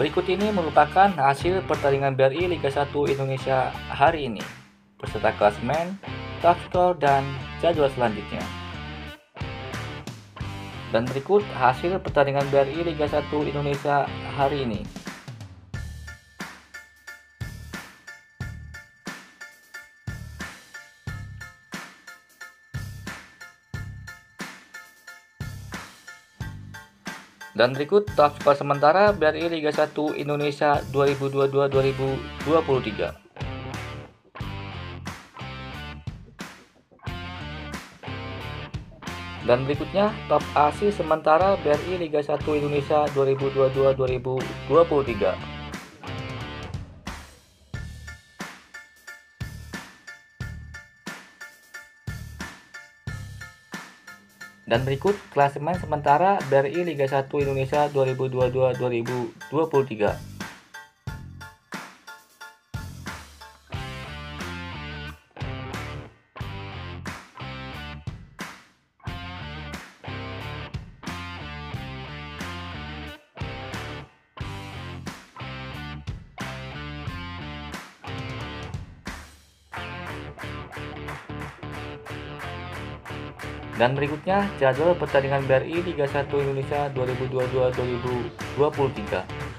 Berikut ini merupakan hasil pertandingan BRI Liga 1 Indonesia hari ini, beserta klasmen, top score, dan jadwal selanjutnya. Dan berikut hasil pertandingan BRI Liga 1 Indonesia hari ini. Dan berikut top skor sementara BRI Liga 1 Indonesia 2022-2023. Dan berikutnya top AC sementara BRI Liga 1 Indonesia 2022-2023. Dan berikut klasemen sementara BRI Liga 1 Indonesia 2022-2023. Dan berikutnya jadwal pertandingan BRI Liga 1 Indonesia 2022-2023.